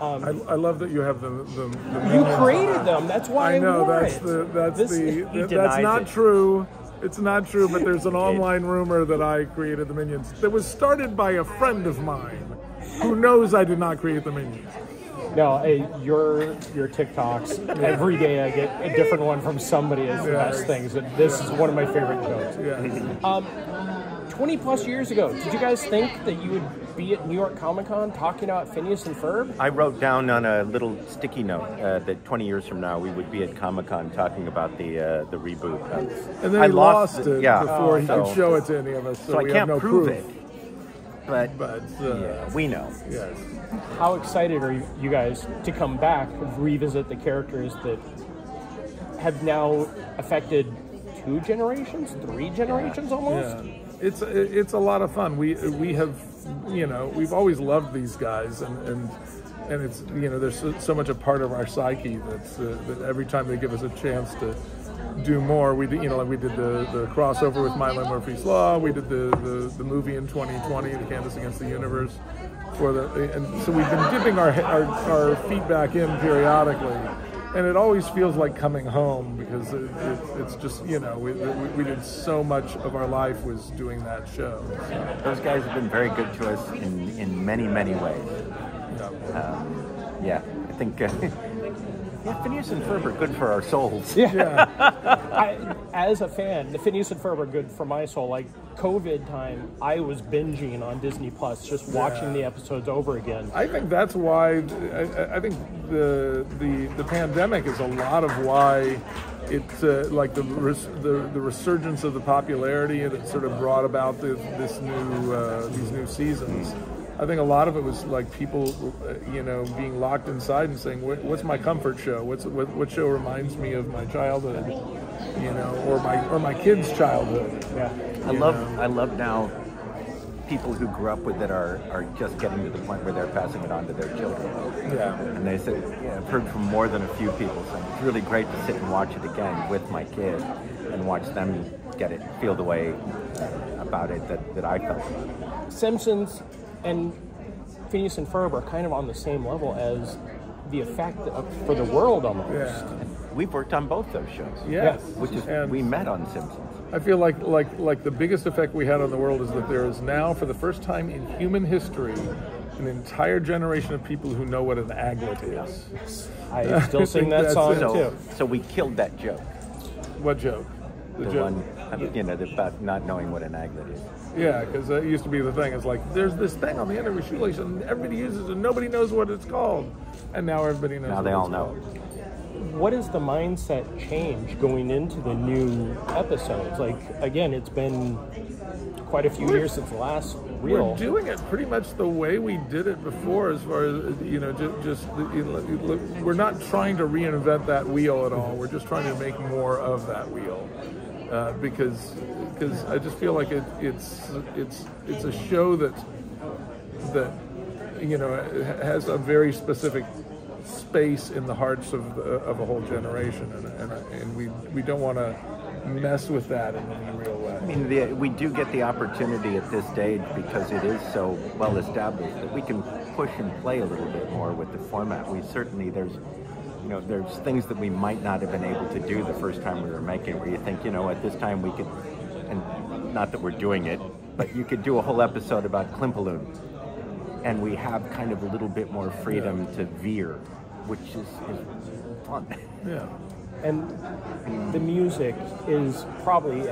Um, I, I love that you have the the, the you created them. That's why I, know that's it. the that's This- the he that- that's not it. true. It's not true, but there's an online rumor that I created the minions. That was started by a friend of mine who knows I did not create the minions. No, hey, your your TikToks every day I get a different one from somebody as the Yeah. best things. This is one of my favorite jokes. Yeah. Twenty plus years ago, did you guys think that you would be at New York Comic Con talking about Phineas and Ferb? I wrote down on a little sticky note uh, that 20 years from now we would be at Comic Con talking about the uh, the reboot. Uh, And then I he lost, the- it yeah, before he so, could show it to any of us. So, So I we can't have no prove proof. it, but, But uh, yeah, we know. yes. How excited are you- you guys to come back and revisit the characters that have now affected two generations, three generations almost? Yeah, it's it's a lot of fun. We we have you know we've always loved these guys and and and it's you know there's so, so much a part of our psyche that's uh, that every time they give us a chance to do more we did you know like we did the the crossover with Milo Murphy's Law we did the the, the movie in 2020 the Candace Against the Universe for the and so we've been dipping our our, our feet back in periodically and it always feels like coming home because it, it, it's just you know we, we, we did so much of our life was doing that show. Those guys have been very good to us in, in many, many ways. Yeah. Yeah, I think uh, yeah, Phineas and Ferb are good for our souls. Yeah. I, as a fan, the Phineas and Ferb are good for my soul. Like COVID time, I was binging on Disney Plus, just watching the episodes over again. I think that's why I, I think the the the pandemic is a lot of why it's uh, like the, res, the the resurgence of the popularity and it sort of brought about the, this new uh, these new seasons. I think a lot of it was like people, uh, you know, being locked inside and saying, what, "What's my comfort show? What's what, what show reminds me of my childhood?" You know, or my or my kids' childhood. Yeah. I love I love now people who grew up with it are, are just getting to the point where they're passing it on to their children. Yeah. And they said, yeah, I've heard from more than a few people saying it's really great to sit and watch it again with my kid and watch them get it, feel the way about it that, that I felt about it. Simpsons and Phineas and Ferb are kind of on the same level as the effect of, for the world almost. Yeah. We've worked on both those shows. Yes. Which is, And- we met on Simpsons. I feel like like like the biggest effect we had on the world is that there is now, for the first time in human history, an entire generation of people who know what an aglet is. I still sing that That's song. So, too. so we killed that joke. What joke? The, joke. one, you know, about not knowing what an aglet is. Yeah, because that used to be the thing. It's like there's this thing on the end of your shoelace, and everybody uses it, and nobody knows what it's called, and now everybody knows. Now they all know. called. What is the mindset change going into the new episodes? Like, again, it's been quite a few years since the last reel. We're doing it pretty much the way we did it before, as far as you know, just, just you know, we're not trying to reinvent that wheel at all. We're just trying to make more of that wheel, uh, because because I just feel like it, it's it's it's a show that that you know has a very specific space in the hearts of the, of a whole generation, and, and, and we we don't want to mess with that in any real way. I mean, the, we do get the opportunity at this stage because it is so well established that we can push and play a little bit more with the format. We certainly there's you know there's things that we might not have been able to do the first time we were making it where you think you know at this time we could and not that we're doing it but you could do a whole episode about Klimpaloon and we have kind of a little bit more freedom to veer which is, is fun. Yeah. And the music is probably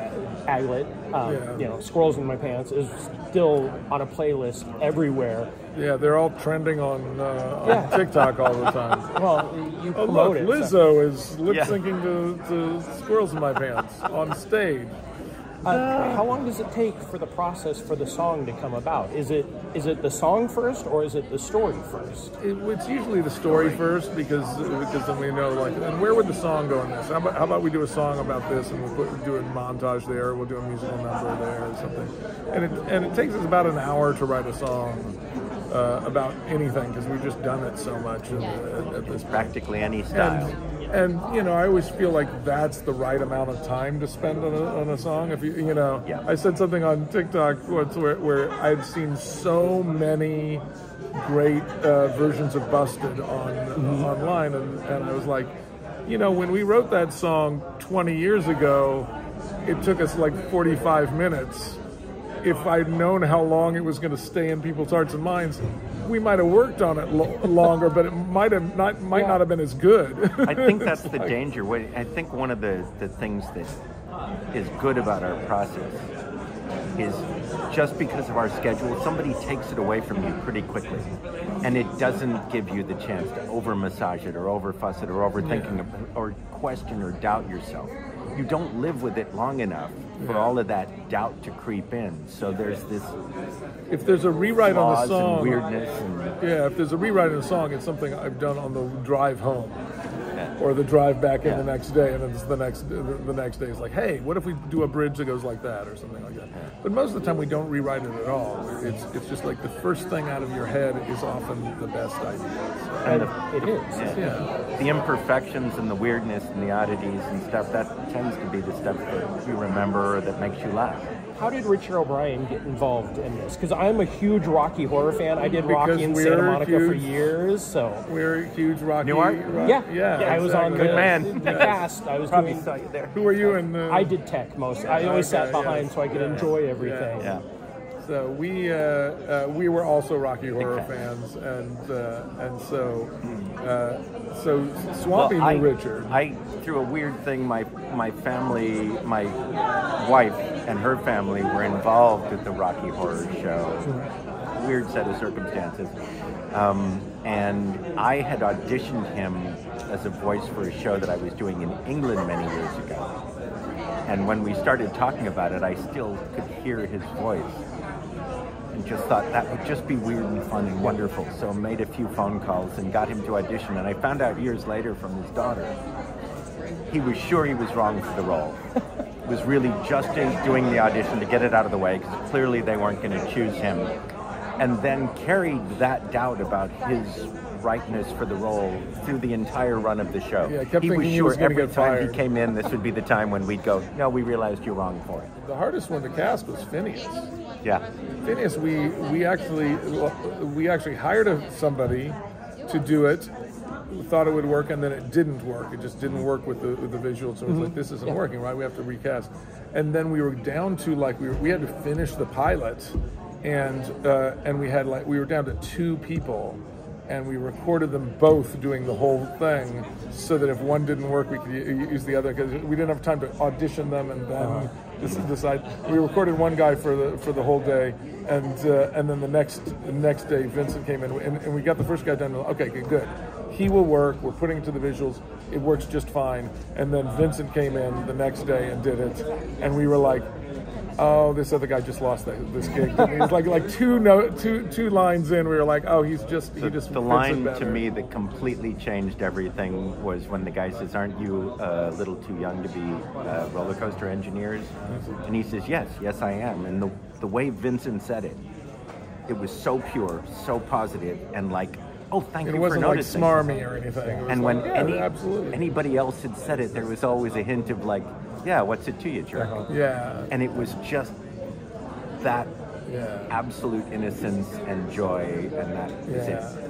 Aglet, um, Yeah. you know, Squirrels in My Pants is still on a playlist everywhere. Yeah, they're all trending on, uh, on Yeah. TikTok all the time. Well, you Oh, look, it. so- Lizzo is lip syncing to, to Squirrels in My Pants on stage. Uh, how long does it take for the process for the song to come about? Is it is it the song first or is it the story first? It, it's usually the story first because because then we know like and where would the song go in this? How about, how about we do a song about this and we'll put, do a montage there, we'll do a musical number there or something. And it and it takes us about an hour to write a song uh, about anything because we've just done it so much at, at, at this point. Practically any style. and and you know, I always feel like that's the right amount of time to spend on a, on a song. If you you know, Yeah. I said something on TikTok once where, where I'd seen so many great uh, versions of Busted on online, and, and I was like, you know, when we wrote that song 20 years ago, it took us like 45 minutes. If I'd known how long it was going to stay in people's hearts and minds, we might have worked on it lo- longer, but it might have not might Yeah. not have been as good. I think that's the danger. What- I think one of the, the things that is good about our process is just because of our schedule, somebody takes it away from you pretty quickly. And it doesn't give you the chance to over massage it or over fuss it or overthinking it or question or doubt yourself. You don't live with it long enough for all of that doubt to creep in. So there's this if there's a rewrite on the flaws and song, weirdness and Yeah, if there's a rewrite in a song, it's something I've done on the drive home or the drive back in Yeah. the next day, and then the next the, the next day is like, hey, what if we do a bridge that goes like that or something like that? But most of the time we don't rewrite it at all. It's it's just like the first thing out of your head is often the best idea. And it is. Yeah. Yeah. the imperfections and the weirdness and the oddities and stuff that tends to be the stuff that you remember or that makes you laugh How did Richard O'Brien get involved in this? Because I'm a huge Rocky horror fan. I did Because Rocky in Santa we're Monica for years, so We're huge Rocky. Newark? Ro- yeah, yeah, I was on exactly. the, man. the cast. I was doing. you there Who are you in the? I did tech most. I always Okay, sat behind yeah, so I could yeah, enjoy everything. yeah So we uh, uh, we were also Rocky Horror fan. fans, and uh, and so uh, so Swampy I, knew Richard. I through a weird thing. My my family my wife and her family were involved at the Rocky Horror Show. Weird set of circumstances. Um, and I had auditioned him as a voice for a show that I was doing in England many years ago. And when we started talking about it I still could hear his voice and just thought that would just be weird and fun and wonderful. So made a few phone calls and got him to audition. And I found out years later from his daughter, he was sure he was wrong for the role. was really just doing the audition to get it out of the way because clearly they weren't going to choose him. And then carried that doubt about his rightness for the role through the entire run of the show. Yeah, kept he was thinking he sure was every time fired. he came in, this would be the time when we'd go, "No, we realized you're wrong for it." the hardest one to cast was Phineas. Yeah. Phineas, we we actually we actually hired a, somebody to do it. Thought it would work, and then it didn't work. It just didn't work with the with the visuals. So it was like mm-hmm. this isn't working, right? We have to recast. And then we were down to like we were, we had to finish the pilot, and uh, and we had like we were down to two people, and we recorded them both doing the whole thing, so that if one didn't work, we could use the other because we didn't have time to audition them and then just decide. We recorded one guy for the for the whole day, and uh, and then the next the next day Vincent came in and, and we got the first guy done. Okay, good, good. He will work. We're putting it to the visuals. It works just fine. And then Vincent came in the next day and did it, and we were like, "Oh, this other guy just lost that, this gig." He was like like two no two two lines in. We were like, "Oh, he's just he The, just the it line to me that completely changed everything was when the guy says, "Aren't you a little too young to be uh, roller coaster engineers?" And he says, "Yes, yes, I am." And the the way Vincent said it, it was so pure, so positive, and like, "Oh, thank It you for wasn't like noticing." smarmy or anything. It and like, when yeah, any anybody else had said it, there was always a hint of like, "Yeah, what's it to you, jerk?" yeah And it was just that yeah absolute innocence and joy, and that yeah. it.